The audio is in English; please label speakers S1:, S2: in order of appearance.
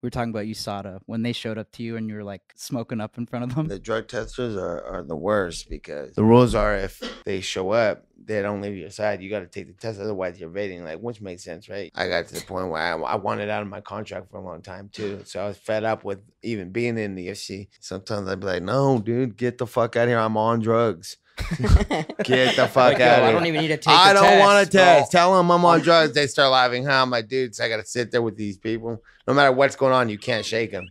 S1: we were talking about USADA when they showed up to you and you were like smoking up in front of them.
S2: The drug testers are, are the worst because the rules are if they show up, they don't leave your side. You got to take the test, otherwise you're evading. Like, which makes sense, right? I got to the point where I, I wanted out of my contract for a long time too, so I was fed up with even being in the UFC. Sometimes I'd be like, "No, dude, get the fuck out of here. I'm on drugs. Get the fuck
S3: Like,
S2: out of here."
S3: I don't even need to take.
S2: I don't want to
S3: test,
S2: test. Oh. Tell them I'm on drugs. They start laughing. Huh? I'm like, dude, so I got to sit there with these people. No matter what's going on, you can't shake them.